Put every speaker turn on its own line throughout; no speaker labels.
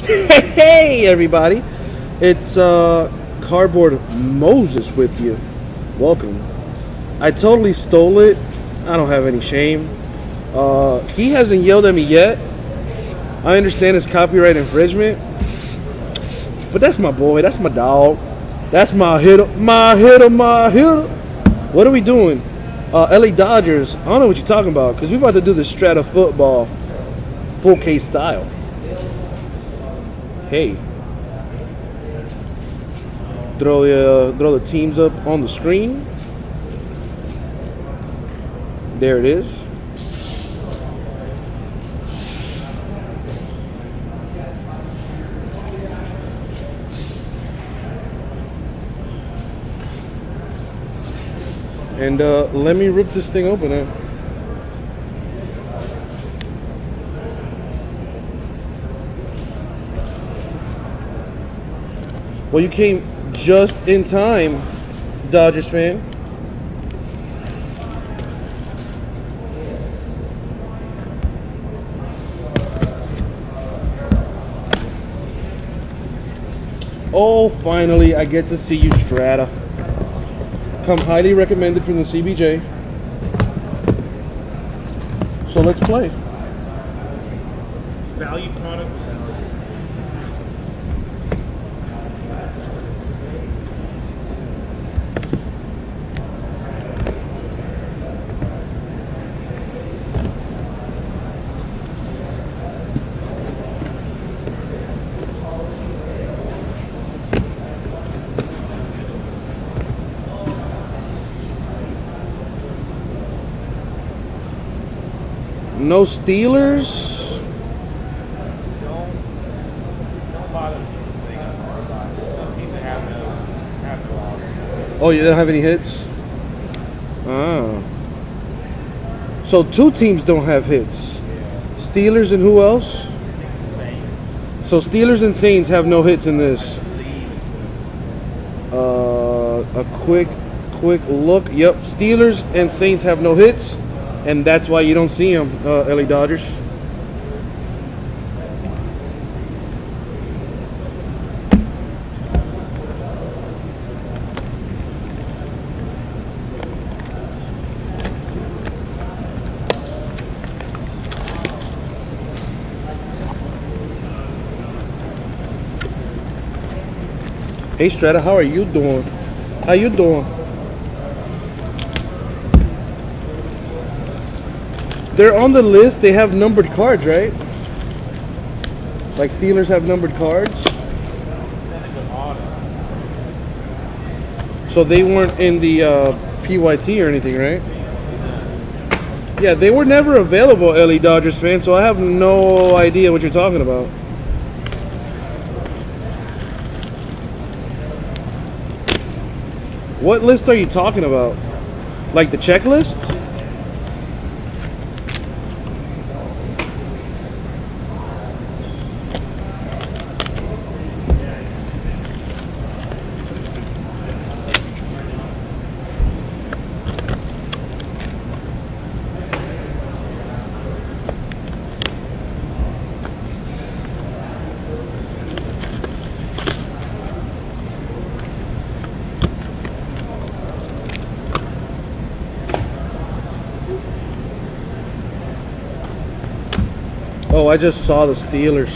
Hey, everybody. It's uh, Cardboard Moses with you. Welcome. I totally stole it. I don't have any shame. Uh, he hasn't yelled at me yet. I understand it's copyright infringement. But that's my boy. That's my dog. That's my hitter. My hitter. My hitter. What are we doing? Uh, LA Dodgers. I don't know what you're talking about because we're about to do the strata football full case style. Hey. Throw uh, throw the teams up on the screen. There it is. And uh, let me rip this thing open. Eh? Well, you came just in time, Dodgers fan. Oh, finally, I get to see you, Strata. Come highly recommended from the CBJ. So let's play.
value product.
No Steelers.
Don't have.
Oh, you don't have any hits? Ah. So two teams don't have hits. Steelers and who else?
Saints.
So Steelers and Saints have no hits in this. Uh, a quick, quick look. Yep, Steelers and Saints have no hits, and that's why you don't see them, uh, LA Dodgers. Hey Strata, how are you doing? How you doing? They're on the list. They have numbered cards, right? Like Steelers have numbered cards. So they weren't in the uh, PYT or anything, right? Yeah, they were never available, LA Dodgers fan, so I have no idea what you're talking about. What list are you talking about? Like the checklist? Oh, I just saw the Steelers.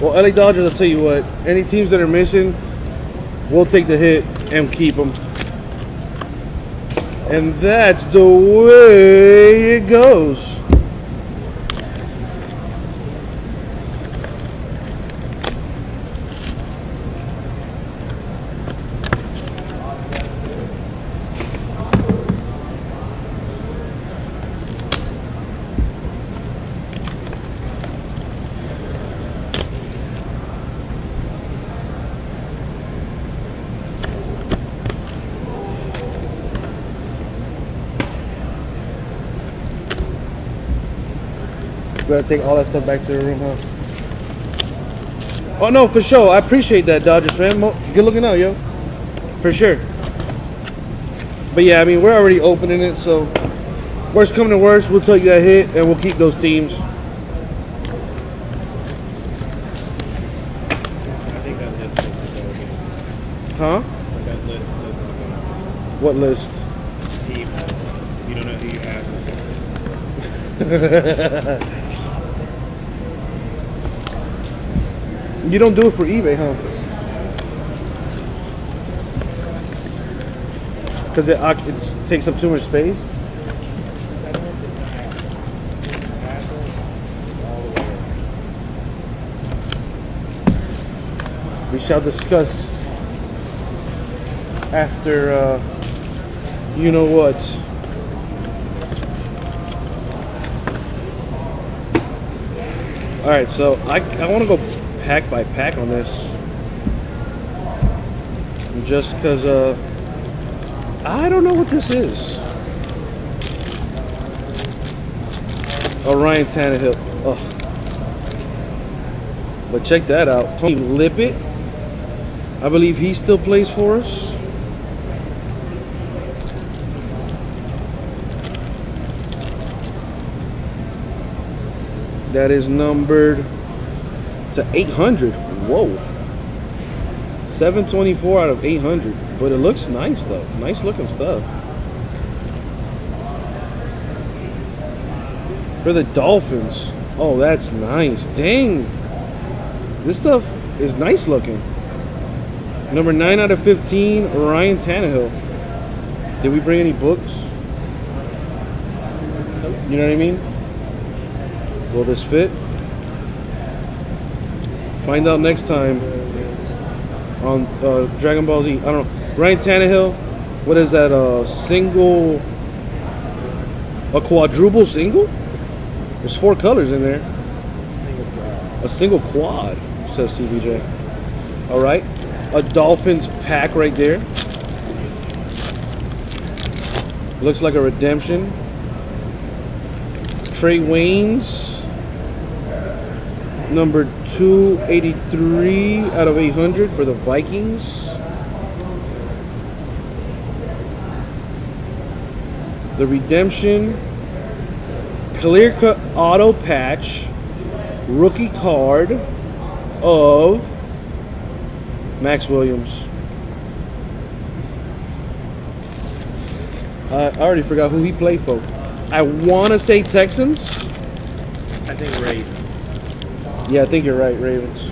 Well, LA Dodgers, I'll tell you what. Any teams that are missing, we'll take the hit and keep them. And that's the way it goes. We gotta take all that stuff back to the room, huh? Oh no, for sure. I appreciate that, Dodgers fan. Good looking out, yo. For sure. But yeah, I mean, we're already opening it, so worst coming to worst, we'll take that hit and we'll keep those teams. Huh?
List
what list?
Team list. You don't know who you have.
You don't do it for eBay, huh? Because it, it takes up too much space. We shall discuss after uh, you know what. All right, so I, I want to go pack by pack on this, just because uh, I don't know what this is. Oh, Ryan Tannehill. Ugh. But check that out. Tony Lippett. I believe he still plays for us. That is numbered to 800. Whoa. 724 out of 800. But it looks nice though. Nice looking stuff. For the Dolphins. Oh, that's nice. Dang. This stuff is nice looking. Number 9 out of 15, Ryan Tannehill. Did we bring any books? You know what I mean? Will this fit? Find out next time on uh, Dragon Ball Z. I don't know. Ryan Tannehill, what is that? A single, a quadruple single? There's four colors in there. A single quad, says CBJ. All right. A Dolphins pack right there. Looks like a redemption. Trae Waynes. Number 283 out of 800 for the Vikings. The redemption. Clear cut auto patch rookie card of Maxx Williams. I already forgot who he played for. I want to say Texans.
I think Ravens.
Yeah, I think you're right, Ravens.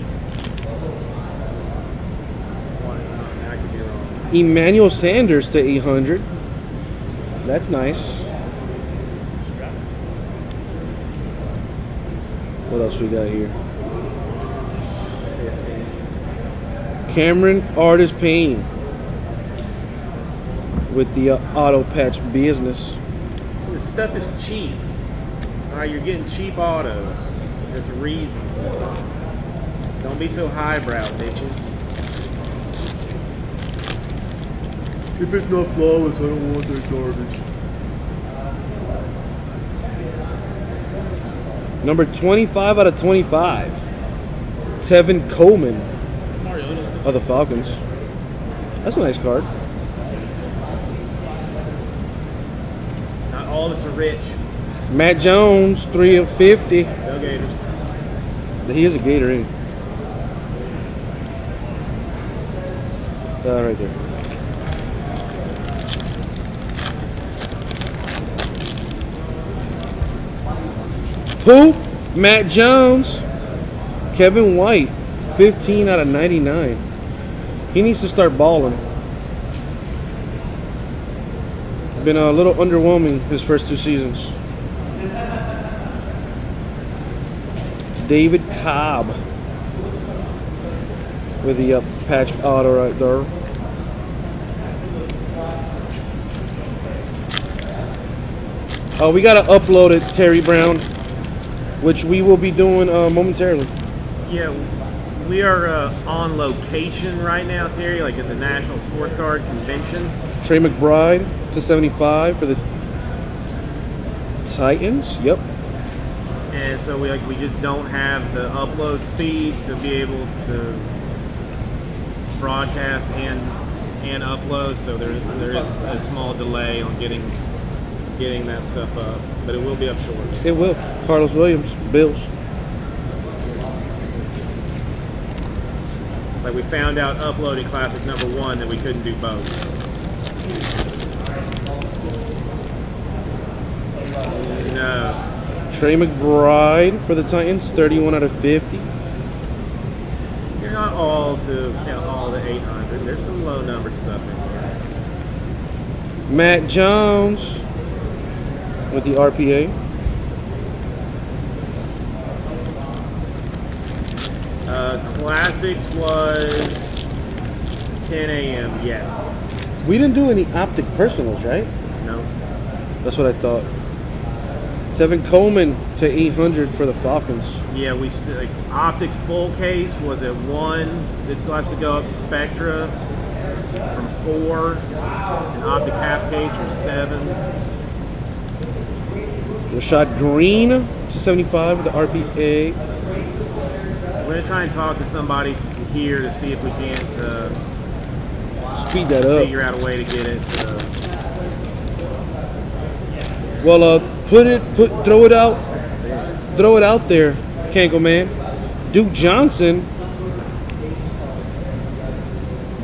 Emmanuel Sanders to 800. That's nice. What else we got here? Cameron Artis-Payne with the uh, auto patch business.
This stuff is cheap. All right, you're getting cheap autos. There's a reason for this. Don't be so highbrow, bitches.
If it's not flawless, I don't want their garbage. Number 25 out of 25. Tevin Coleman of the Falcons. That's a nice card.
Not all of us are rich.
Matt Jones, 3 of 50. He is a Gator, ain't he? Uh, right there. Who? Matt Jones. Kevin White, 15 out of 99. He needs to start balling. Been a little underwhelming his first two seasons. David Cobb with the uh, patch auto right there. Oh, we gotta upload it, Terry Brown, which we will be doing uh, momentarily.
Yeah, we are uh, on location right now, Terry, like at the National Sports Card Convention.
Tre McBride to 75 for the Titans. Yep.
And so we like we just don't have the upload speed to be able to broadcast and and upload. So there there is a small delay on getting getting that stuff up, but it will be up shortly.
It will. Karlos Williams, Bills.
Like we found out uploading classics number one that we couldn't do both. No.
Tre McBride for the Titans, 31 out of 50.
You're not all to know, all the 800. There's some low numbered stuff in here.
Matt Jones with the RPA.
Uh, classics was 10 a.m. Yes.
We didn't do any optic personals, right?
No.
That's what I thought. Tevin Coleman to 800 for the Falcons.
Yeah, we still like optics full case was at one. It still has to go up Spectra from four, and optic half case from seven.
Rashad Greene to 75 with the RPA.
We're gonna try and talk to somebody here to see if we can't uh,
Speed that up.
figure out a way to get it. Uh,
Well, uh, put it, put, throw it out, throw it out there, Kanko man. Duke Johnson.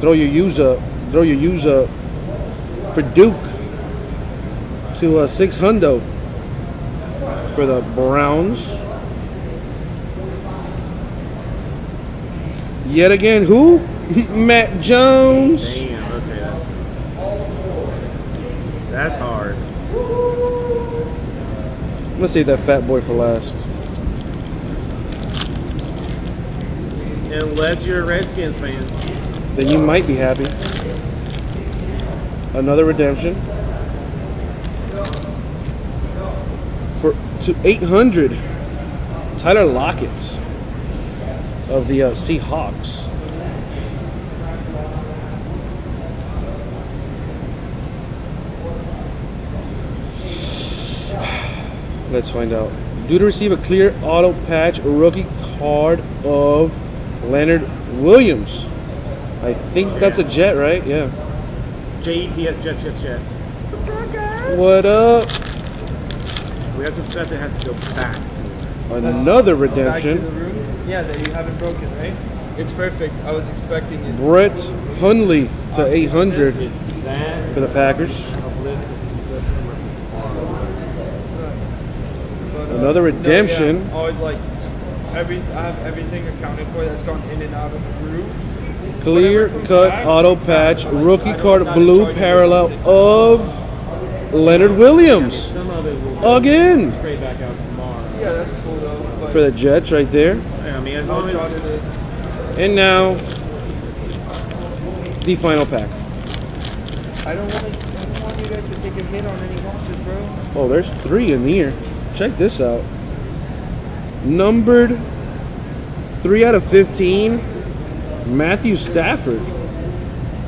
Throw your use up, throw your use up for Duke to uh, six hundo for the Browns. Yet again, who? Matt Jones.
Damn. Okay, that's that's hard.
I'm gonna save that fat boy for last.
Unless you're a Redskins fan.
Then you might be happy. Another redemption. For to 800, Tyler Lockett of the uh, Seahawks. Let's find out. Due to receive a clear auto patch rookie card of Leonard Williams. I think that's a jet, right? Yeah.
JETS Jets Jets Jets.
What up?
We have some stuff that has to go back to.
Another
Back to the
redemption.
room. Yeah, that you haven't broken, right? It's perfect. I was expecting it.
Brett Hundley to 800 for the Packers.
list is that's somewhere tomorrow.
But, uh,
Another
no,
redemption.
yeah, all like every I have everything accounted for that's gone in and out of the room.
Clear cut
back,
auto patch
I like-
rookie card
I'm not in
blue parallel of Leonard Williams
Some of it will go
Again.
straight back out tomorrow.
Yeah, that's cool though. But
for the Jets right there.
I mean, as long as.
And now the final pack.
I don't want to. I don't want you guys to take a hit on any losses, bro.
Oh, there's three in here. Check this out. Numbered three out of 15. Matthew Stafford.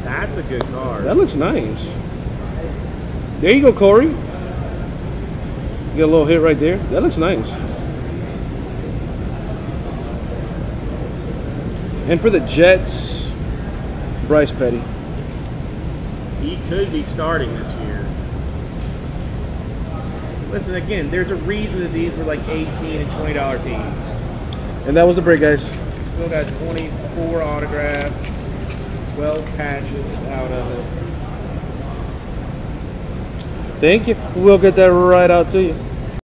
that's a good card.
That looks nice. There you go, Corey. You got a little hit right there. That looks nice. And for the Jets, Bryce Petty.
He could be starting this year. Listen, again, there's a reason that these were like 18 and 20 dollar teams.
And that was the break, guys.
Still got 24 autographs, 12 patches out of it.
Thank you. We'll get that right out to you.